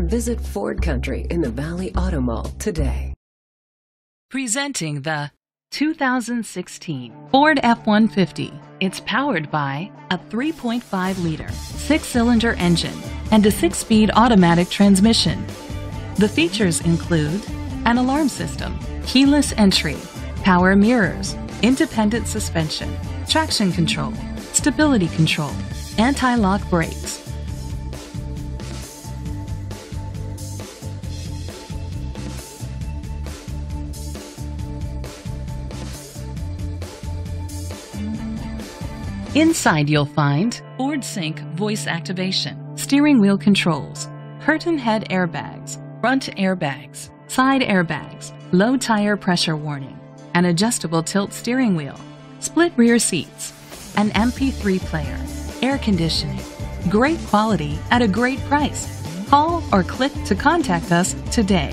Visit Ford Country in the Valley Auto Mall today. Presenting the 2016 Ford F-150. It's powered by a 3.5 liter six-cylinder engine and a six-speed automatic transmission. The features include an alarm system, keyless entry, power mirrors, independent suspension, traction control, stability control, anti-lock brakes, Inside you'll find Ford Sync voice activation, steering wheel controls, curtain head airbags, front airbags, side airbags, low tire pressure warning, an adjustable tilt steering wheel, split rear seats, an MP3 player, air conditioning. Great quality at a great price. Call or click to contact us today.